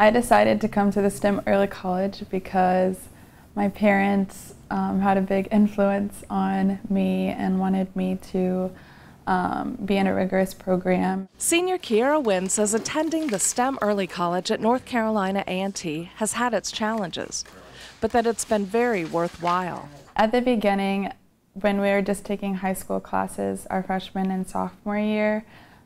I decided to come to the STEM early college because my parents um, had a big influence on me and wanted me to um, be in a rigorous program. Senior Keyera Wynn says attending the STEM Early College at North Carolina A&T has had its challenges, but that it's been very worthwhile. At the beginning, when we were just taking high school classes our freshman and sophomore year,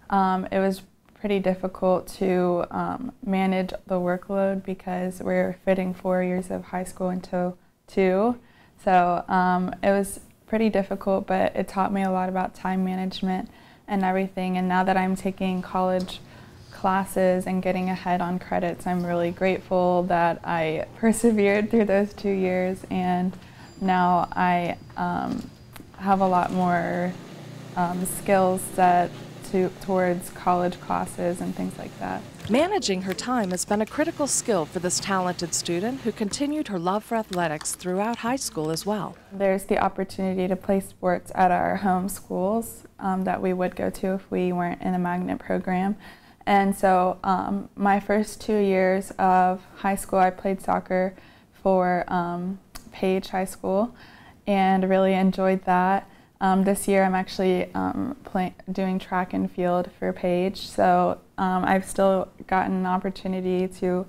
um, it was pretty difficult to um, manage the workload because we're fitting four years of high school into two. So um, it was pretty difficult, but it taught me a lot about time management and everything. And now that I'm taking college classes and getting ahead on credits, I'm really grateful that I persevered through those two years. And now I um, have a lot more um, skills that to, towards college classes and things like that. Managing her time has been a critical skill for this talented student who continued her love for athletics throughout high school as well. There's the opportunity to play sports at our home schools um, that we would go to if we weren't in a magnet program. And so um, my first two years of high school, I played soccer for um, Page High School and really enjoyed that. Um, this year I'm actually um, doing track and field for Page, so um, I've still gotten an opportunity to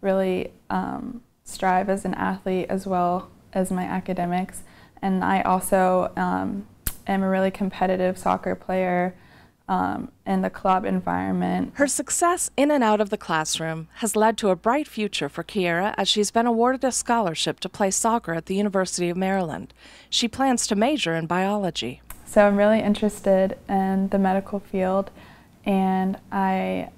really um, strive as an athlete as well as my academics. And I also um, am a really competitive soccer player um, in the club environment. Her success in and out of the classroom has led to a bright future for Keyera as she's been awarded a scholarship to play soccer at the University of Maryland. She plans to major in biology. So I'm really interested in the medical field and I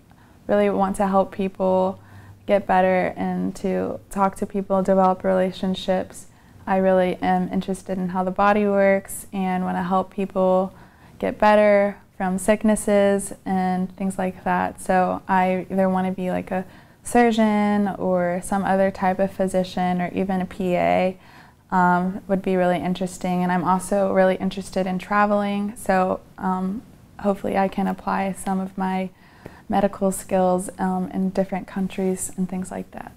really want to help people get better and to talk to people, develop relationships. I really am interested in how the body works and want to help people get better, from sicknesses and things like that. So I either want to be like a surgeon or some other type of physician or even a PA um, would be really interesting. And I'm also really interested in traveling, so um, hopefully I can apply some of my medical skills um, in different countries and things like that.